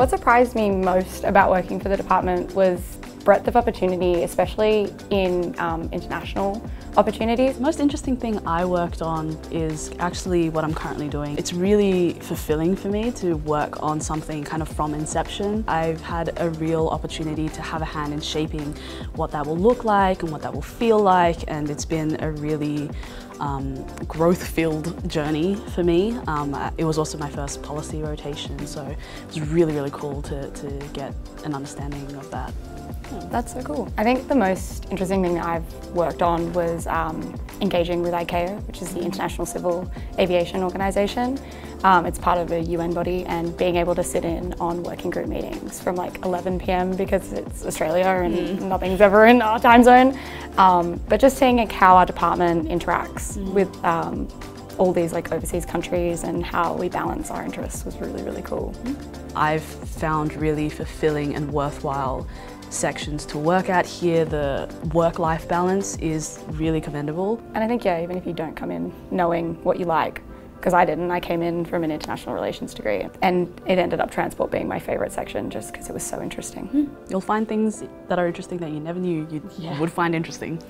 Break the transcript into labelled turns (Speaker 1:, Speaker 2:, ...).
Speaker 1: What surprised me most about working for the department was breadth of opportunity, especially in um, international opportunities.
Speaker 2: The most interesting thing I worked on is actually what I'm currently doing. It's really fulfilling for me to work on something kind of from inception. I've had a real opportunity to have a hand in shaping what that will look like and what that will feel like and it's been a really um, growth-filled journey for me. Um, it was also my first policy rotation so it was really really cool to, to get an understanding of that.
Speaker 1: That's so cool. I think the most interesting thing that I've worked on was um, engaging with ICAO, which is the International Civil Aviation Organisation. Um, it's part of a UN body and being able to sit in on working group meetings from like 11 p.m. because it's Australia and mm. nothing's ever in our time zone. Um, but just seeing how our department interacts mm. with um, all these like overseas countries and how we balance our interests was really, really cool.
Speaker 2: I've found really fulfilling and worthwhile sections to work at here. The work-life balance is really commendable.
Speaker 1: And I think, yeah, even if you don't come in knowing what you like, because I didn't, I came in from an international relations degree and it ended up transport being my favourite section just because it was so interesting. Hmm.
Speaker 2: You'll find things that are interesting that you never knew you yeah. would find interesting.